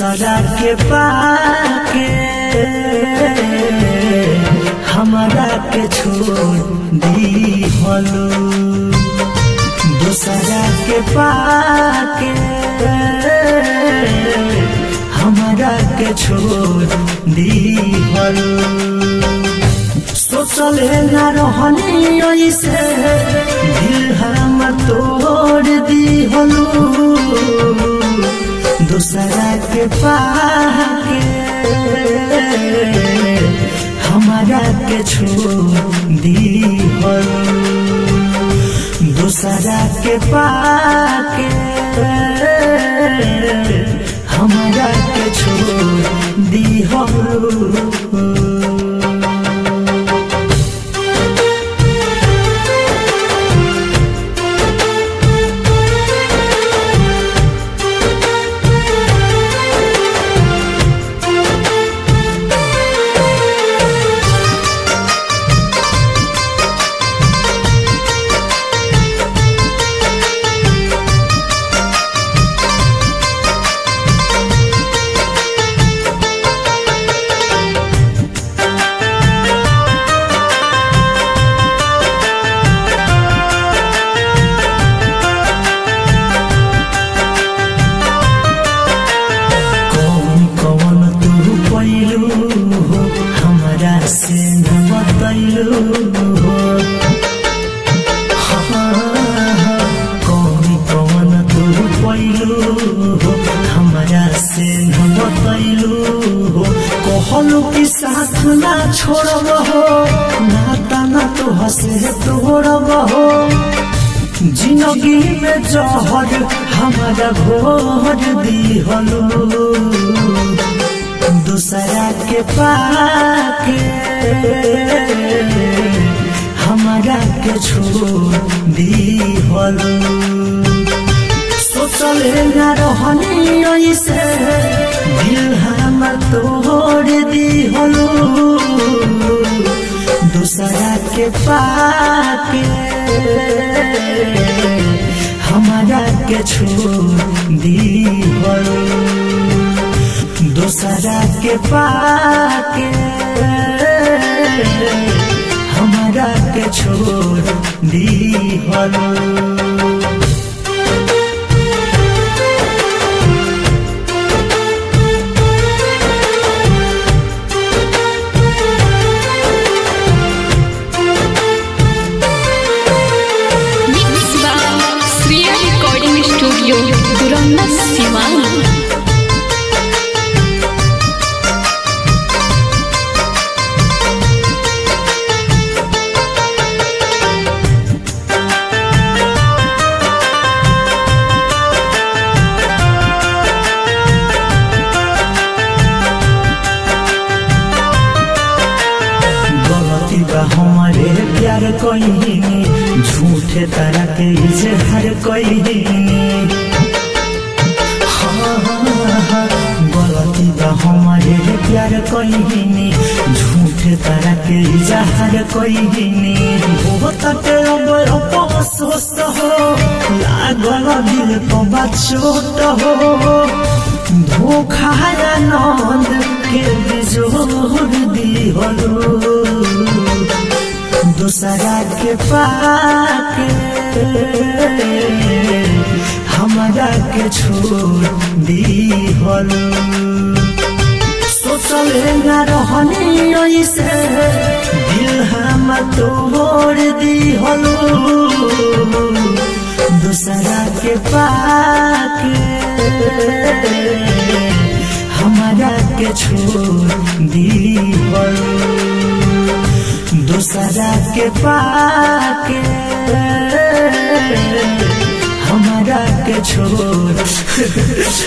के पाके, हमारा के छोड़ दी हलो दूसरा के पाके, हमारा के छोड़ दी हलो। सोचले न रहनी दिल हम तोड़ के पाके हमारा के छोड़ दी हलो दूसरा के पाके हमारा के छोड़ दी हलो कहलू कि साथ ना छोड़ब हो नाता ना तो हसे तोड़ब ज़िंदगी में जहर हमारा भोर दी हलो दूसरा के पाके हमारा के दी हलो सोचले न रहनी ऐसे दूसरा के पाके, हमारा के छोड़ दी दूसरा के पाके, हमारा के छोड़। dihana. Recording Studio. Duranda Simani प्यार कहीनी झूठे तरह के इजहार कहीनी हाँ, हाँ, हाँ, गलती बा हमारे प्यार कहीनी झूठे तरह के इजहार कहीनी बहुत अब अफसोस हो लागल दिल को बचोट हो धोखा नंद के बिजोर दी हलो दूसरा के पाके हमारा के छोड़ दी हलो सोचले न रहनी ऐसे दिल हम तोड़ दी हलो दूसरा के पाके हमारा के छोड़ दी हलो दूसरा के पाके। हमारा के छोड़